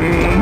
Mm-hmm.